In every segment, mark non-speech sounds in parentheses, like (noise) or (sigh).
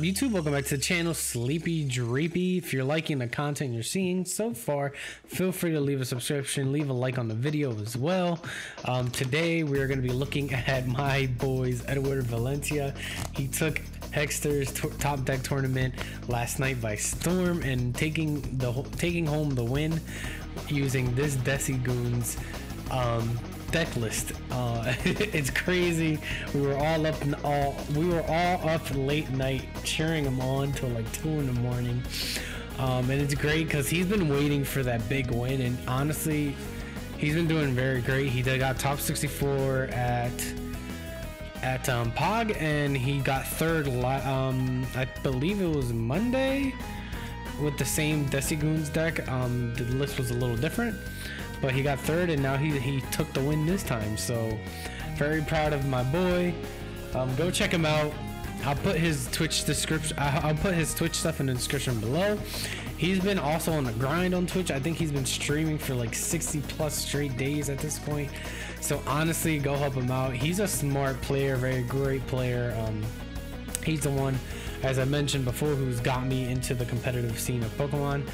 Up, YouTube? Welcome back to the channel, Sleepy Dreepy. If you're liking the content you're seeing so far, feel free to leave a subscription, leave a like on the video as well. Um, today, we are going to be looking (laughs) at my boys, Edward Valencia. He took Hegster's top deck tournament last night by storm and taking the taking home the win using this Decigoons um, deck list. Uh, (laughs) it's crazy. We were all up and all we were all up late night cheering him on till like two in the morning. Um, and it's great because he's been waiting for that big win, and honestly, he's been doing very great. He did got top 64 at at um, Pog, and he got third. Um, I believe it was Monday with the same Decigoons deck. Um, the list was a little different but he got third and now he, he took the win this time. So very proud of my boy. Um, go check him out. I'll put his Twitch description. I'll put his Twitch stuff in the description below. He's been also on the grind on Twitch. I think he's been streaming for like 60 plus straight days at this point. So honestly, go help him out. He's a smart player, very great player. Um, he's the one, as I mentioned before, who's got me into the competitive scene of Pokemon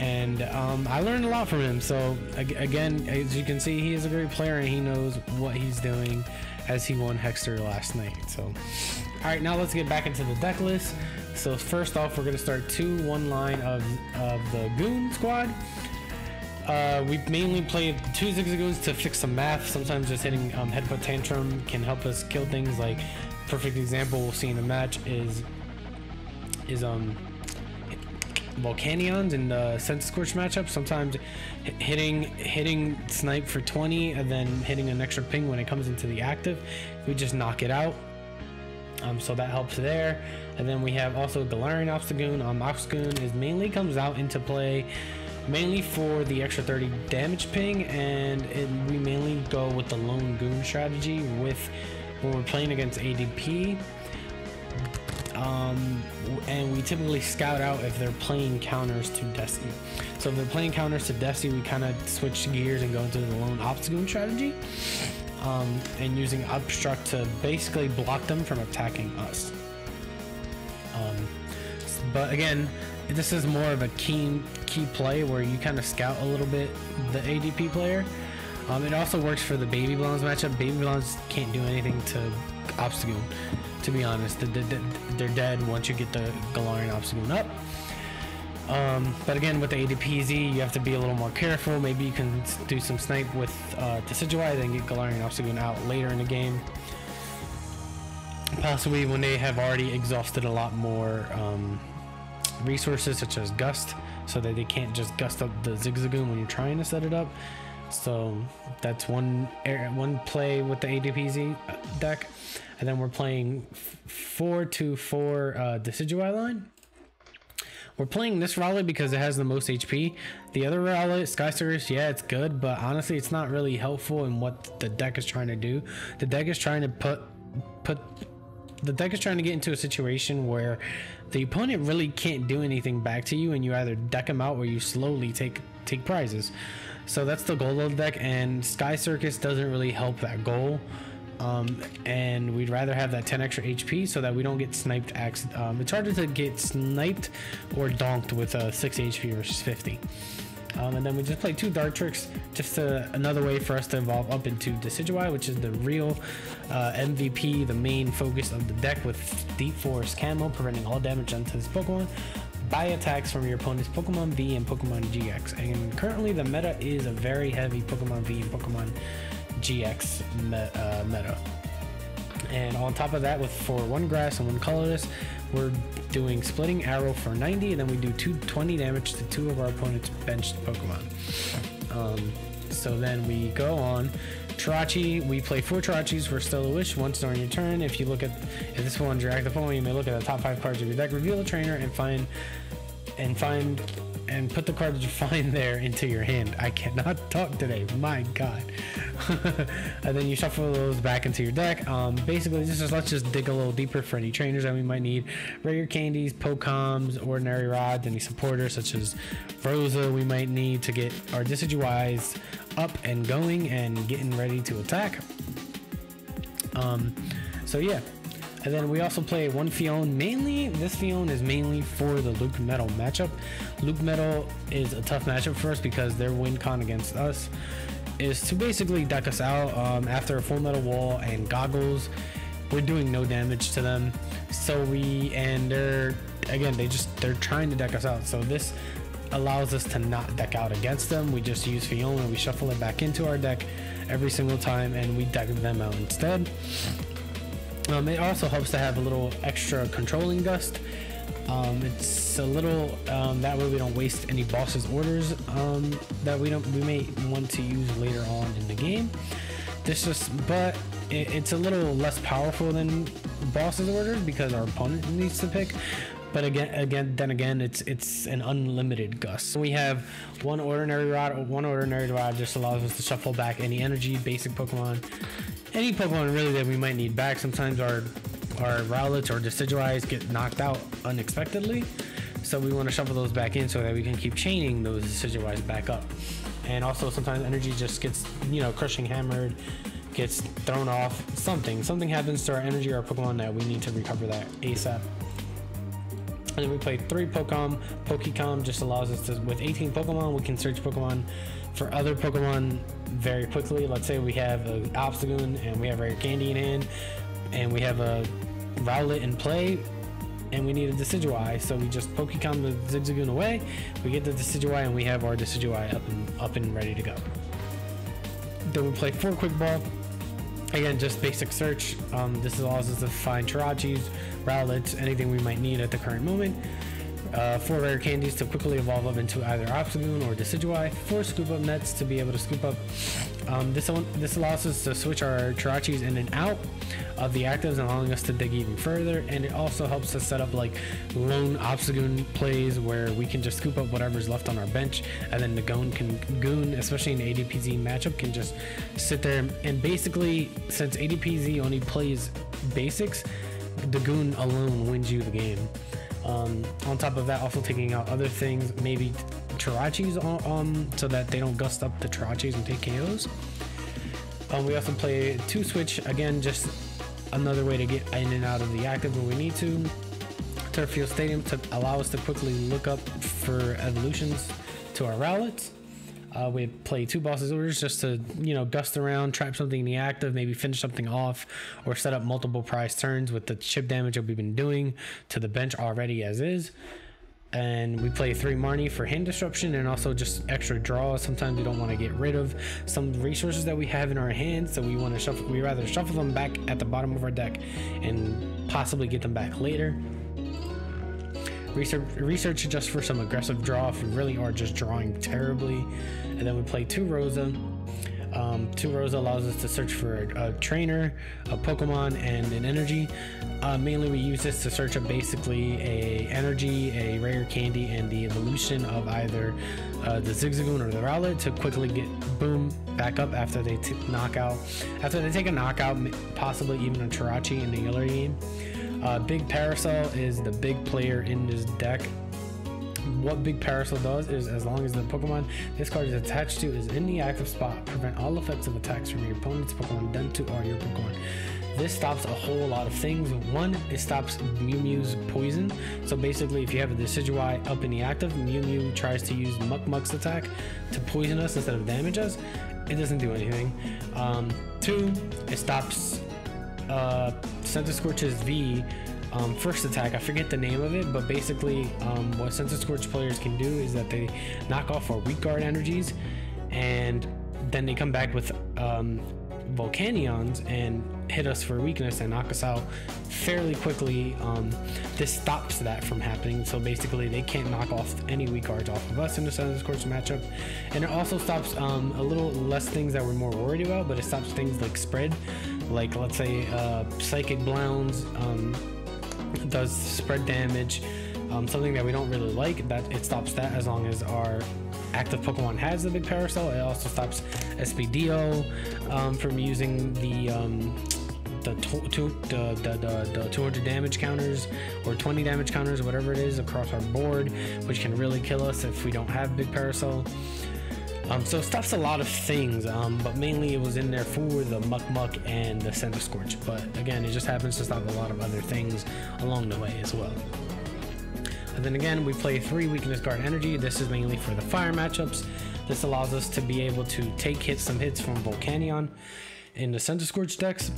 and um, I learned a lot from him. So again, as you can see, he is a great player and he knows what he's doing as he won Hegster last night. So, all right, now let's get back into the deck list. So first off, we're gonna start two one line of of the Goon squad. Uh, we mainly play two Zigzagoons to fix some math. Sometimes just hitting um, Headbutt Tantrum can help us kill things. Like perfect example we'll see in a match is is um Volcanions in the Centiskorch matchup. Sometimes hitting hitting snipe for 20 and then hitting an extra ping when it comes into the active, we just knock it out. Um, so that helps there. And then we have also Galarian Obstagoon. Um, Obstagoon is mainly comes out into play mainly for the extra 30 damage ping and it, we mainly go with the lone goon strategy with when we're playing against ADP um, and we typically scout out if they're playing counters to Deci. So if they're playing counters to Deci, we kind of switch gears and go into the lone obstacle strategy, um, and using obstruct to basically block them from attacking us. Um, but again, this is more of a key key play where you kind of scout a little bit the ADP player. Um, it also works for the Baby Blondes matchup. Baby Blondes can't do anything to Obstagoon to be honest. They're dead once you get the Galarian Obstagoon up. Um, but again, with the ADPZ, you have to be a little more careful. Maybe you can do some snipe with uh, Decidueye, then get Galarian Obstagoon out later in the game. Possibly when they have already exhausted a lot more um, resources, such as Gust, so that they can't just gust up the Zigzagoon when you're trying to set it up. So that's one one play with the ADPZ deck. And then we're playing four to four uh, Decidueye line. We're playing this Rowlet because it has the most HP. The other Rowlet, Sky Circus, yeah, it's good, but honestly, it's not really helpful in what the deck is trying to do. The deck is trying to put put the deck is trying to get into a situation where the opponent really can't do anything back to you, and you either deck them out or you slowly take take prizes. So that's the goal of the deck, and Sky Circus doesn't really help that goal. Um, and we'd rather have that 10 extra HP so that we don't get sniped. Um, it's harder to get sniped or donked with a 6 HP versus 50. Um, and then we just play two Dartrix, just another way for us to evolve up into Decidueye, which is the real uh, MVP, the main focus of the deck with Deep Forest Camo, preventing all damage onto this Pokemon by attacks from your opponent's Pokemon V and Pokemon GX. And currently the meta is a very heavy Pokemon V and Pokemon GX me uh, meta. And on top of that, with for one grass and one colorless, we're doing splitting arrow for 90, and then we do 220 damage to two of our opponent's benched Pokemon. Um, so then we go on. Jirachi, we play four Jirachis for Stellar Wish once during your turn. If you look at if this one your the Pokemon, you may look at the top five cards of your deck, reveal the trainer, and find and find and put the card that (laughs) you find there into your hand. I cannot talk today. My God. (laughs) and then you shuffle those back into your deck. Um, basically, this is let's just dig a little deeper for any trainers that we might need. Rare candies, Pokecoms, ordinary rods, any supporters such as Rosa we might need to get our Decidueyes up and going and getting ready to attack. Um, so yeah, And then we also play one Phione. Mainly, this Phione is mainly for the LucMetal matchup. LucMetal is a tough matchup for us because their win con against us is to basically deck us out um, after a full metal wall and goggles. We're doing no damage to them. So we, and they're, again, they just, they're trying to deck us out. So this allows us to not deck out against them. We just use Phione, we shuffle it back into our deck every single time and we deck them out instead. Um, it also helps to have a little extra controlling gust. Um, it's a little um, that way we don't waste any boss's orders um, that we don't we may want to use later on in the game. This just but it, it's a little less powerful than boss's orders because our opponent needs to pick. But again, again, then again, it's it's an unlimited gust. We have one ordinary rod. One ordinary rod just allows us to shuffle back any energy, basic Pokemon, any Pokemon really that we might need back. Sometimes our our Rowlets or Decidueyes get knocked out unexpectedly, so we want to shuffle those back in so that we can keep chaining those Decidueyes back up. And also sometimes energy just gets you know crushing hammered, gets thrown off. Something something happens to our energy or our Pokemon that we need to recover that ASAP. And then we play three Pokemon. Pokecom just allows us to, with 18 Pokemon, we can search Pokemon for other Pokemon very quickly. Let's say we have a Obstagoon and we have Rare Candy in hand, and we have a Rowlet in play, and we need a Decidueye. So we just Pokecom the Zigzagoon away, we get the Decidueye, and we have our Decidueye up and up and ready to go. Then we play four Quick Ball. Again, just basic search. Um, this allows us to find Jirachis, Rowlets, anything we might need at the current moment. Uh, four rare candies to quickly evolve up into either Obstagoon or Decidueye. Four scoop up nets to be able to scoop up. Um, this this allows us to switch our Jirachis in and out of the actives, allowing us to dig even further. And it also helps us set up like lone Obstagoon plays where we can just scoop up whatever's left on our bench, and then the Goon can Goon, especially in ADPZ matchup, can just sit there and basically, since ADPZ only plays basics, the Goon alone wins you the game. Um, on top of that, also taking out other things, maybe Jirachis um, so that they don't gust up the Jirachis and take KOs. Um, we also play two switch again, just another way to get in and out of the active when we need to. Turffield Stadium to allow us to quickly look up for evolutions to our Rowlets. Uh, we play two bosses orders just to you know gust around, trap something in the active, maybe finish something off, or set up multiple prize turns with the chip damage that we've been doing to the bench already as is. And we play three Marnie for hand disruption and also just extra draws. Sometimes we don't want to get rid of some resources that we have in our hands, so we want to shuffle. We rather shuffle them back at the bottom of our deck and possibly get them back later. Research, research just for some aggressive draw if we really are just drawing terribly. And then we play two Rosa. Um, two Rosa allows us to search for a, a trainer, a Pokemon, and an energy. Uh, mainly, we use this to search up basically a energy, a rare candy, and the evolution of either uh, the Zigzagoon or the Rowlet to quickly get boom back up after they knock out. After they take a knockout, possibly even a Jirachi in the early game. Uh, big Parasol is the big player in this deck. What Big Parasol does is, as long as the Pokemon this card is attached to is in the active spot, prevent all effects of attacks from your opponent's Pokemon done to or your Pokemon. This stops a whole lot of things. One, it stops Mew Mew's poison. So basically, if you have a Decidueye up in the active, Mew Mew tries to use Muck Muck's attack to poison us instead of damage us. It doesn't do anything. Um, two, it stops uh, Centiskorch's V um, first attack. I forget the name of it, but basically, um, what Centiskorch players can do is that they knock off our weak guard energies, and then they come back with um, Volcanions and hit us for weakness and knock us out fairly quickly. Um, this stops that from happening. So basically, they can't knock off any weak guards off of us in the Centiskorch matchup. And it also stops um, a little less things that we're more worried about, but it stops things like spread. Like, let's say, uh, Psychic Blounds um, does spread damage. Um, something that we don't really like that it stops that as long as our active Pokemon has the big Parasol. It also stops SPDO um, from using the um, the, the, the, the, the 200 damage counters or 20 damage counters, whatever it is, across our board, which can really kill us if we don't have big Parasol. Um, so stuff's a lot of things, um, but mainly it was in there for the Muck Muck and the Centiskorch. But again, it just happens to stop a lot of other things along the way as well. And then again, we play three Weakness Guard Energy. This is mainly for the fire matchups. This allows us to be able to take hits, some hits from Volcanion in the Centiskorch decks.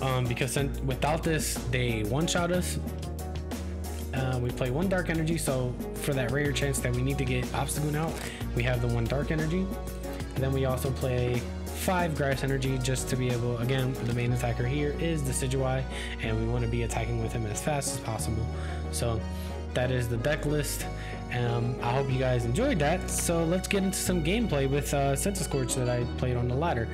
Um, because without this, they one-shot us. Uh, we play one Dark Energy, so for that rare chance that we need to get Obstagoon out, we have the one Dark Energy. And then we also play five Grass Energy just to be able, again, the main attacker here is the Decidueye, and we want to be attacking with him as fast as possible. So that is the deck list. Um, I hope you guys enjoyed that. So let's get into some gameplay with uh, Centiskorch that I played on the ladder.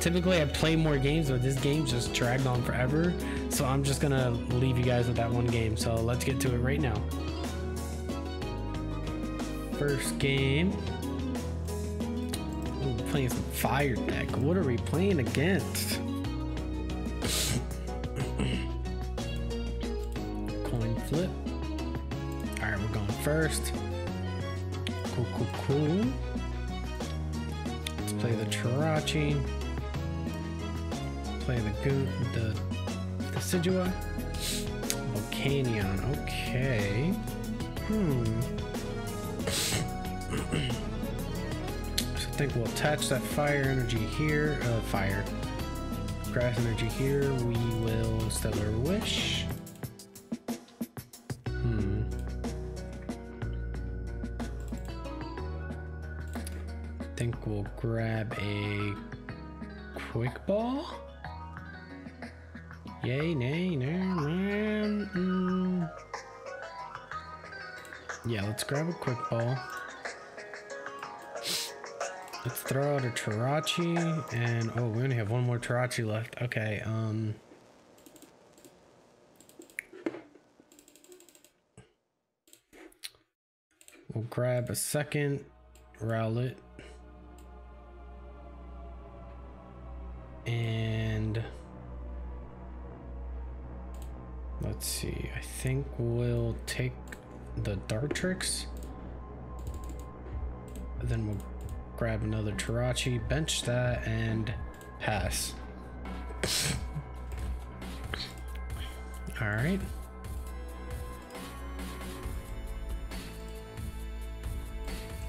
Typically, I play more games, but this game just dragged on forever. So I'm just gonna leave you guys with that one game. So let's get to it right now. First game. Ooh, playing some fire deck. What are we playing against? (coughs) Coin flip. Alright, we're going first. Cool, cool, cool. Let's play the Jirachi. Play the Goon, the Decidueye. Volcanion, okay. Hmm. (clears throat) so I think we'll attach that fire energy here. Uh, fire. Grass energy here. We will Stellar Wish. Hmm. I think we'll grab a quick ball. Yay, nay, nay, man. Mm. Yeah, let's grab a quick ball. Let's throw out a Jirachi and oh, we only have one more Jirachi left. Okay, um. We'll grab a second Rowlet. Think we'll take the Dartrix, Then we'll grab another Jirachi, bench that, and pass. All right.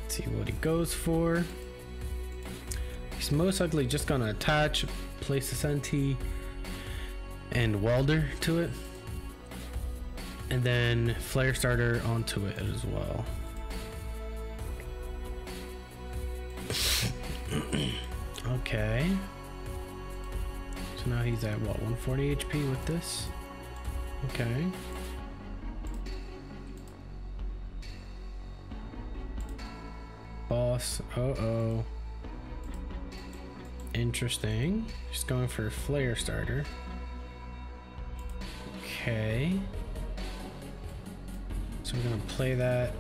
Let's see what he goes for. He's most likely just gonna attach, place a Senti and welder to it. And then flare starter onto it as well. (clears throat) okay. So now he's at what, 140 HP with this? Okay. Boss, uh-oh. Interesting. Just going for flare starter. Okay. I'm gonna play that.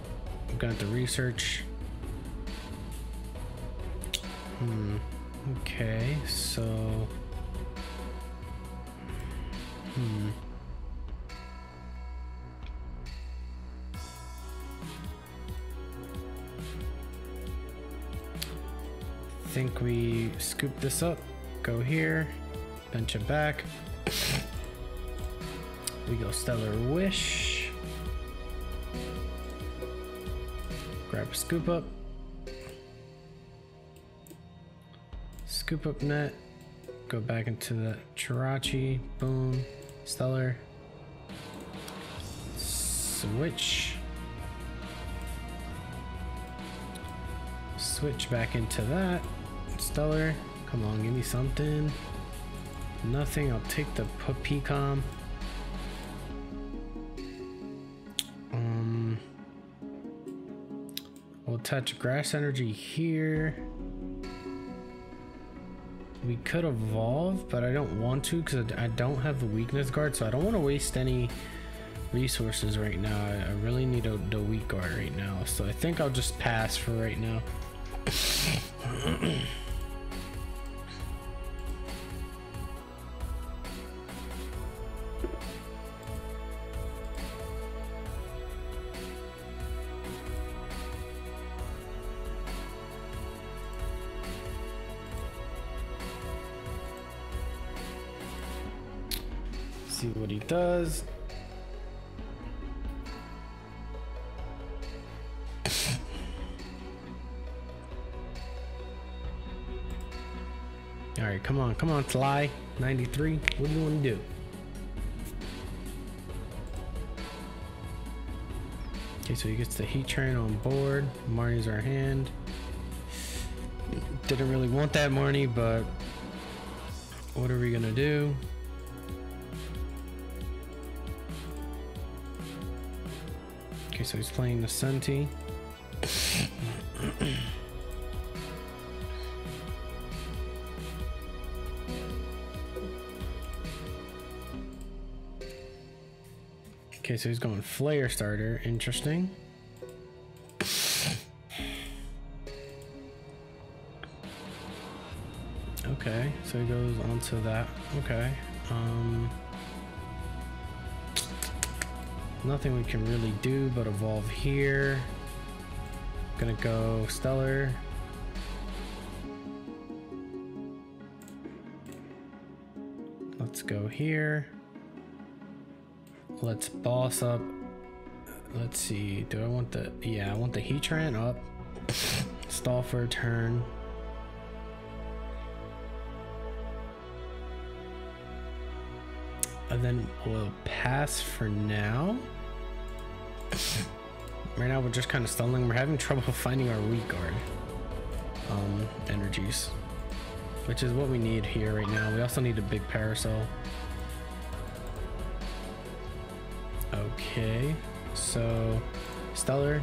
I'm gonna have to research. Hmm. Okay, so. Hmm. think we scoop this up, go here, bench it back. We go Stellar Wish. Grab a scoop up. Scoop up net. Go back into the Jirachi. Boom. Stellar. Switch. Switch back into that. Stellar. Come on, give me something. Nothing. I'll take the Pecom. Touch grass energy here. We could evolve, but I don't want to because I don't have the weakness guard, so I don't want to waste any resources right now. I, really need a, the weak guard right now, so I think I'll just pass for right now. (clears throat) All right, come on, come on, fly. 93. What do you want to do? Okay, so he gets the Heatran on board. Marnie's our hand. Didn't really want that Marnie, but what are we gonna do? Okay, so he's playing the Sunty. Okay, so he's going flare starter. Interesting. Okay, so he goes onto that. Okay. Um Nothing we can really do but evolve here. Gonna go stellar. Let's go here. Let's boss up. Let's see. Do I want the... Yeah, I want the Heatran up. Stall for a turn. And then we'll pass for now. (laughs) right now we're just kind of stumbling. We're having trouble (laughs) finding our weak guard um, energies. Which is what we need here right now. We also need a big parasol. Okay, so Stellar.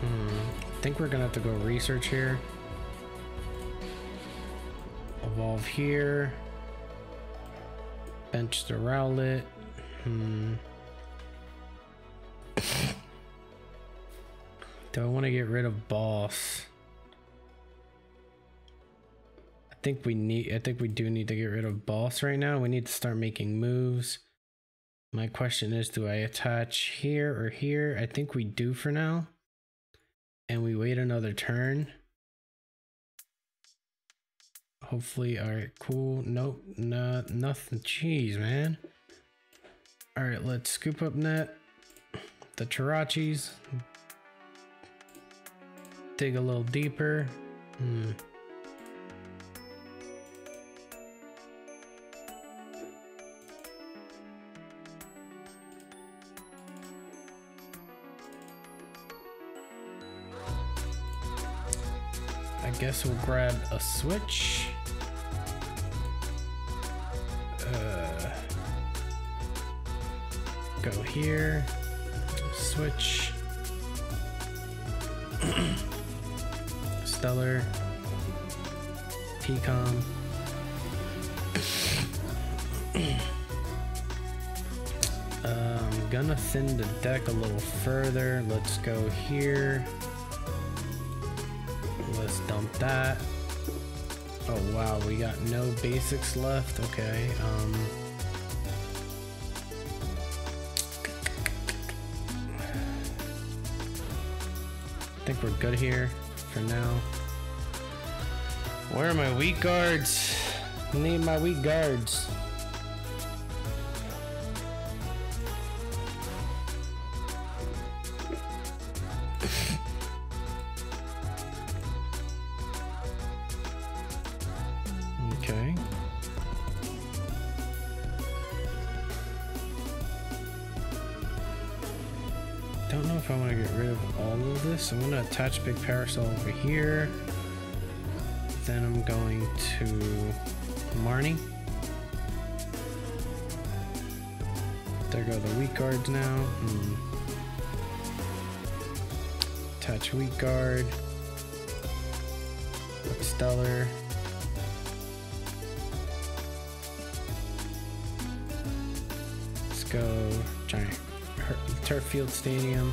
Hmm, I think we're gonna have to go research here. Evolve here. Bench the Rowlet. Hmm. Do I want to get rid of boss? I think we need I think we do need to get rid of boss right now. We need to start making moves. My question is do I attach here or here? I think we do for now. And we wait another turn. Hopefully, all right, cool. Nope, no, nothing. Jeez, man. All right, let's scoop up net. The Jirachis, dig a little deeper. Hmm. I guess we'll grab a switch. Uh, go here, switch. (clears throat) Stellar, Pecom. I'm gonna thin the deck a little further. Let's go here. Let's dump that. Oh wow, we got no basics left. Okay. Um I think we're good here for now. Where are my weak guards? I need my weak guards. Big Parasol over here. Then I'm going to Marnie. There go the weak guards now. Hmm. Attach weak guard. Stellar. Let's go giant Turffield stadium.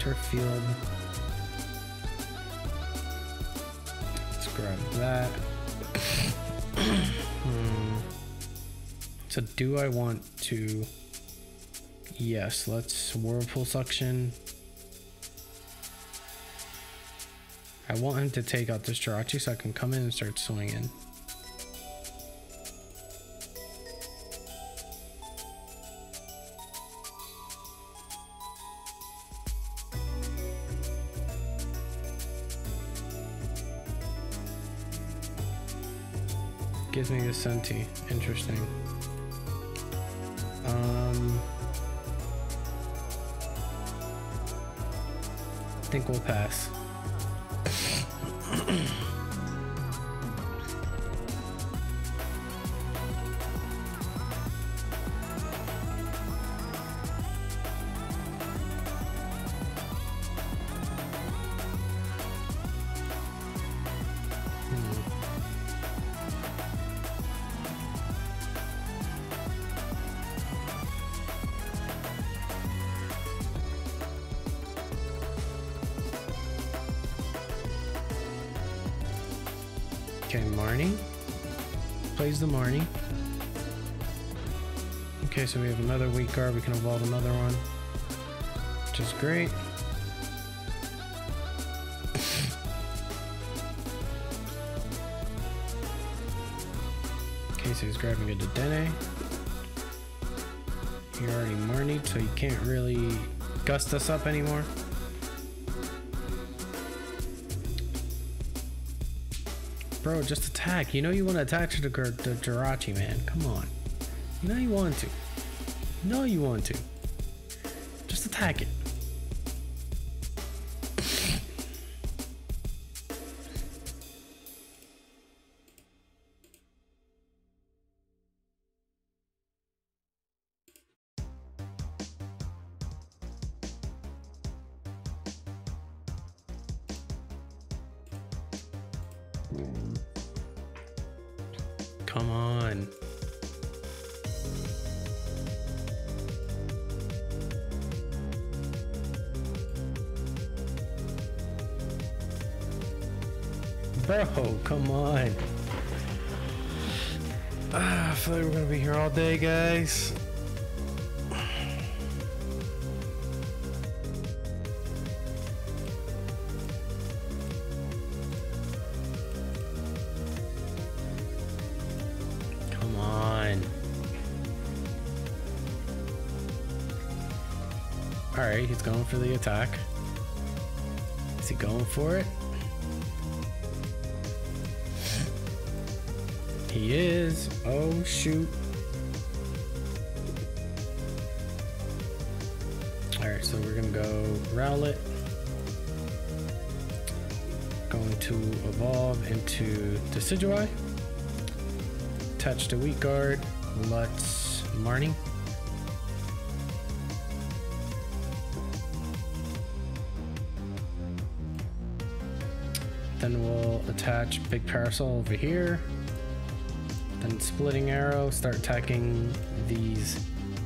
Turffield. grab that. hmm. So do I want to... Yes, let's whirlpool suction. I want him to take out this Jirachi so I can come in and start swinging. Gives me the Senti. Interesting. Um, I think we'll pass. The Marnie. Okay, so we have another weak guard. We can evolve another one. Which is great. okay, so he's grabbing a Dedenne. You're already Marnie, so you can't really gust us up anymore. Bro, just attack. You know you want to attach the, the Jirachi, man. Come on. You know you want to. You know you want to. Just attack it. Day, guys. Come on. Alright, he's going for the attack. Is he going for it? He is. Oh, shoot. So we're gonna go Rowlet. Going to evolve into Decidueye. Touch the weak guard. Let's Marnie. Then we'll attach Big Parasol over here. Then Splitting Arrow, start attacking these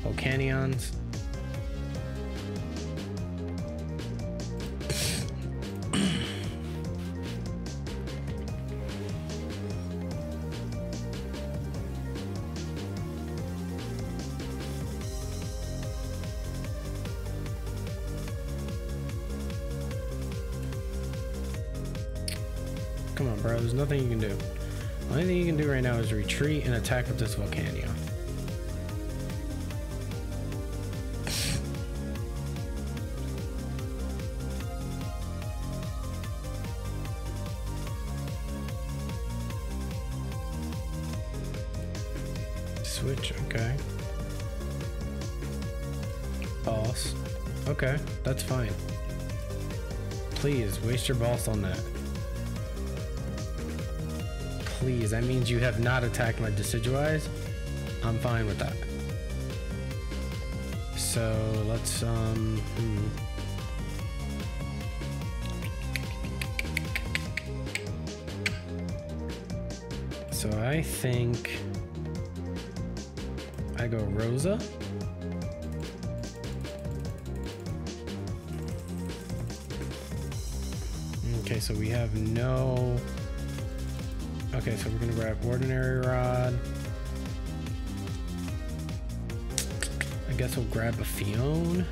Volcanions. Now is retreat and attack with this Volcano. Switch, okay. Boss. Okay, that's fine. Please, waste your boss on that. Please, that means you have not attacked my Decidueyes. I'm fine with that. So let's um. Hmm. So I think I go Rosa. Okay, so we have no. Okay, so we're gonna grab Ordinary Rod. I guess we'll grab a Phione.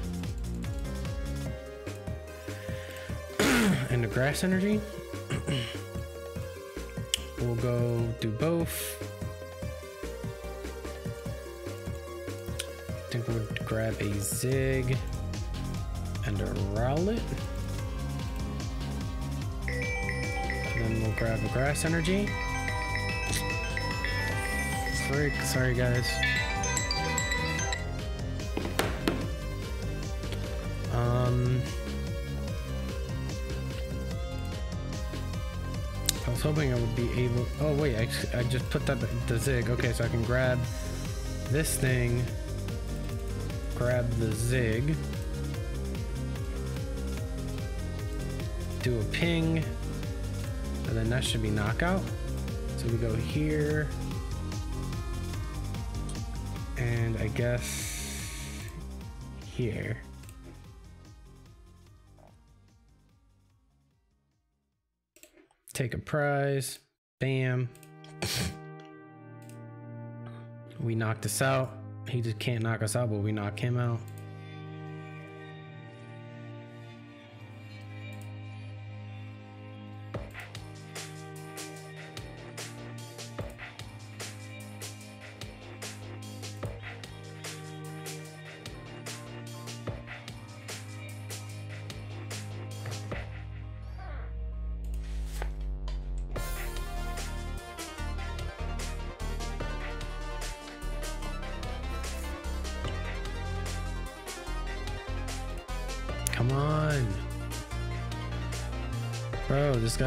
(clears throat) and the Grass Energy. (clears throat) we'll go do both. I think we'll grab a Zig and a Rowlet. And then we'll grab a Grass Energy. Freak, sorry guys. Um... I was hoping I would be able. Oh wait, I, I just put that the zig. Okay, so I can grab this thing, grab the zig, do a ping, and then that should be knockout. So we go here, and I guess here. Take a prize. Bam. We knocked this out. He just can't knock us out, but we knock him out.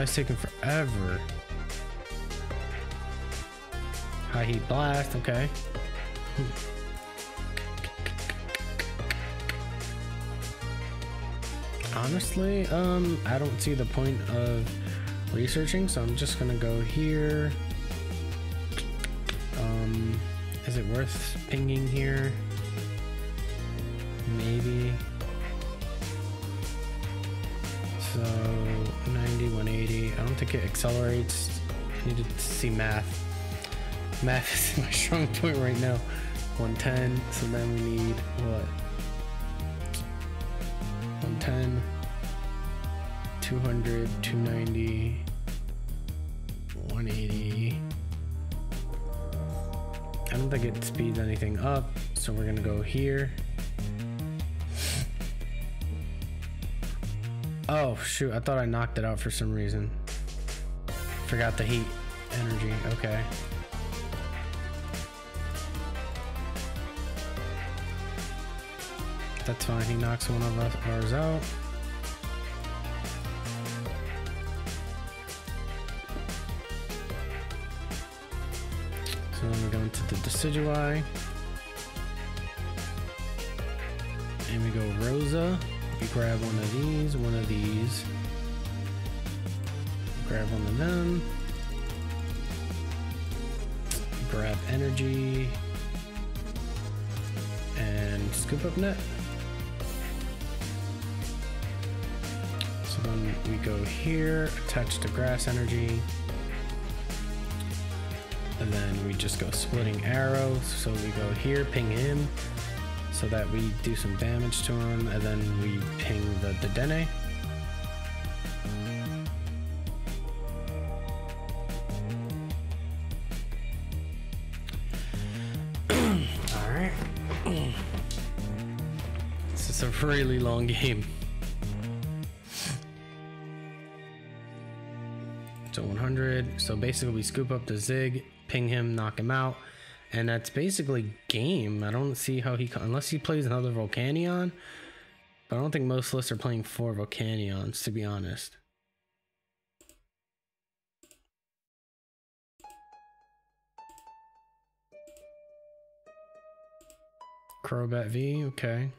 Guy's taking forever. High heat blast, okay. Honestly, um, I don't see the point of researching, so I'm just gonna go here. Um, is it worth pinging here? Maybe. So 90, 180. I don't think it accelerates. I need to see math. Math is (laughs) my strong point right now. 110. So then we need what? 110, 200, 290, 180. I don't think it speeds anything up, so we're gonna go here. Oh shoot, I thought I knocked it out for some reason. Forgot the heat energy, okay. That's fine, he knocks one of us ours out. So then we go into the Decidueye. And we go Rosa. Grab one of these, one of these. Grab one of them. Grab energy. And scoop up net. So then we go here, attach to grass energy. And then we just go splitting arrows. So we go here, ping him, so that we do some damage to him, and then we ping the Dedenne. (clears throat) Alright. (clears throat) this is a really long game. So 100. So basically, we scoop up the Zig, ping him, knock him out, and that's basically game. I don't see how he unless he plays another Volcanion. But I don't think most lists are playing four Volcanions, to be honest. Crobat V, okay.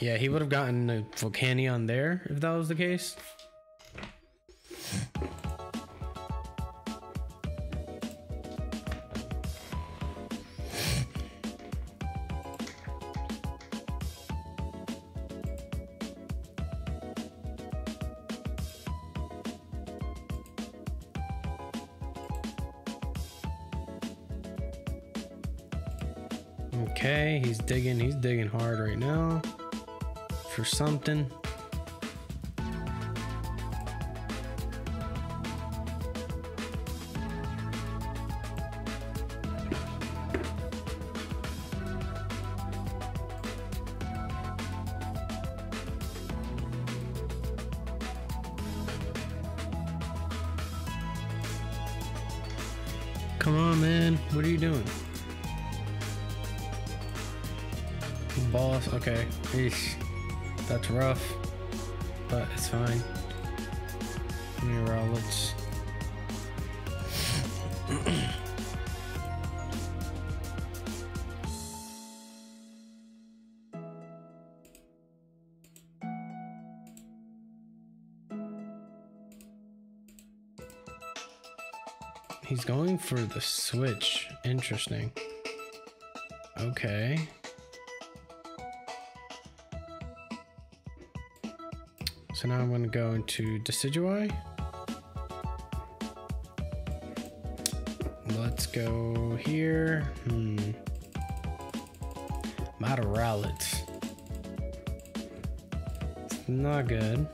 Yeah, he would have gotten a Volcanion there if that was the case. something. Come on, man. What are you doing? Boss. Okay. Peace. That's rough, but it's fine. Neurology. He's going for the switch. Interesting. Okay. So now I'm going to go into Decidueye. Let's go here. Hmm. Rowlets. It's not good.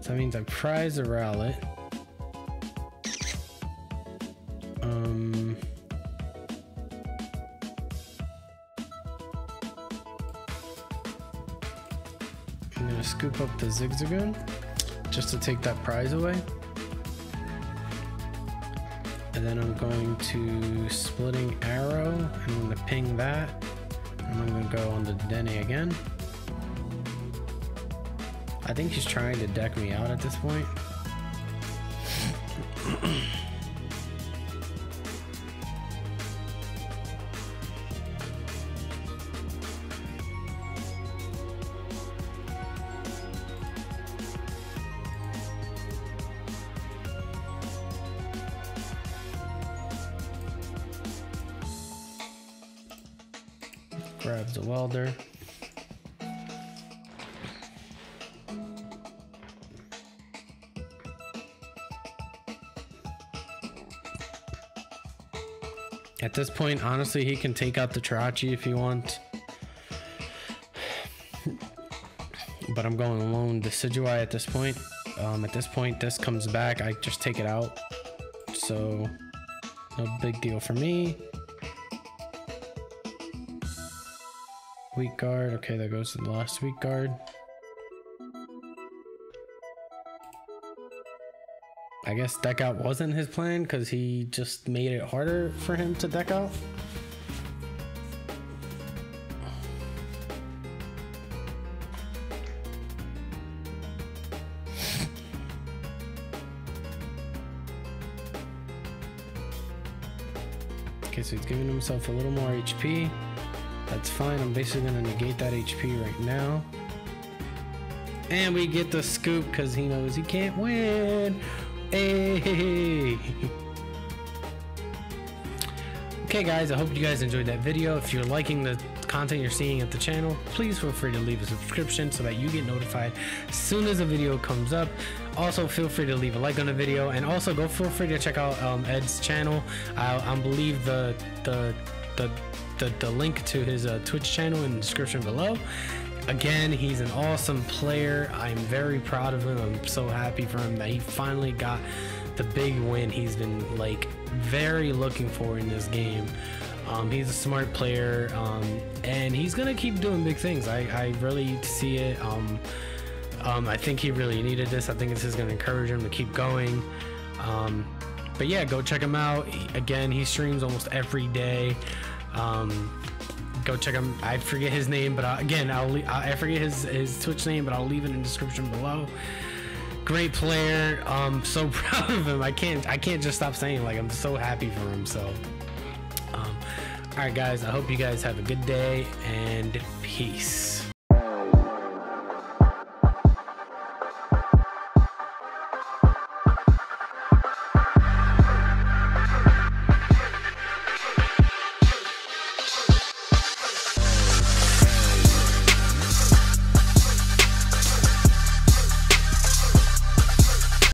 So that means I prize a Rowlet. The Zigzagoon just to take that prize away. And then I'm going to splitting arrow. I'm gonna ping that. And I'm gonna go on the Dene again. I think he's trying to deck me out at this point. Welder. At this point, honestly, he can take out the Jirachi if he wants. but I'm going alone Decidueye at this point. Um, at this point, this comes back. I just take it out. So, no big deal for me. Weak guard. Okay, that goes to the last weak guard. I guess deck out wasn't his plan because he just made it harder for him to deck out. Okay, so he's giving himself a little more HP. That's fine. I'm basically going to negate that HP right now. And we get the scoop because he knows he can't win. Hey. Okay guys, I hope you guys enjoyed that video. If you're liking the content you're seeing at the channel, please feel free to leave a subscription so that you get notified as soon as a video comes up. Also, feel free to leave a like on the video and also go feel free to check out um, Ed's channel. I, I believe the, the, the, the, the link to his uh, Twitch channel in the description below. Again, he's an awesome player. I'm very proud of him. I'm so happy for him that he finally got the big win he's been like very looking for in this game. Um, he's a smart player, um, and he's gonna keep doing big things. I, I really see it. Um, um, I think he really needed this. I think this is gonna encourage him to keep going. Um, but yeah, go check him out. Again, he streams almost every day. Um, go check him. I forget his name, but uh, again, I'll I forget his his Twitch name, but I'll leave it in the description below great player. Um, (laughs) so proud of him. I can't I can't just stop saying like I'm so happy for him. So, um, all right, guys. I hope you guys have a good day and peace.